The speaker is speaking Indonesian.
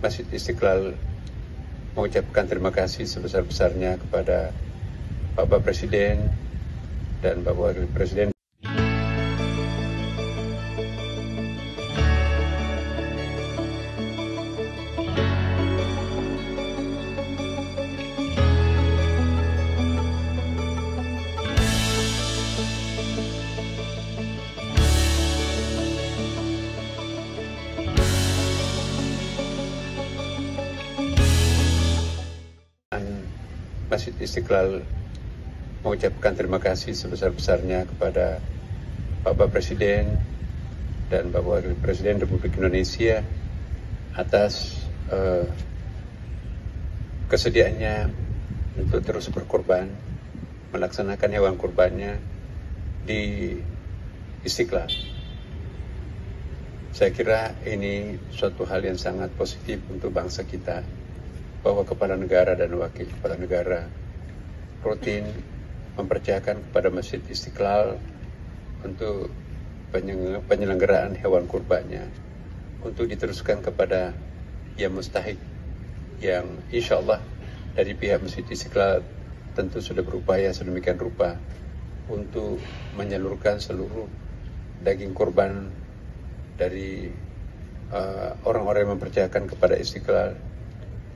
Masjid Istiqlal mengucapkan terima kasih sebesar-besarnya kepada Bapak Presiden dan Bapak Wakil Presiden. Masjid Istiqlal mengucapkan terima kasih sebesar-besarnya kepada Bapak Presiden dan Bapak Wakil Presiden Republik Indonesia atas uh, kesediaannya untuk terus berkorban melaksanakan hewan kurbannya di Istiqlal. Saya kira ini suatu hal yang sangat positif untuk bangsa kita bahwa kepala negara dan wakil kepala negara rutin mempercayakan kepada Masjid Istiqlal untuk penyelenggaraan hewan kurbannya untuk diteruskan kepada yang mustahik yang insya Allah dari pihak Masjid Istiqlal tentu sudah berupaya sedemikian rupa untuk menyalurkan seluruh daging kurban dari uh, orang-orang uh, yang mempercayakan kepada Istiqlal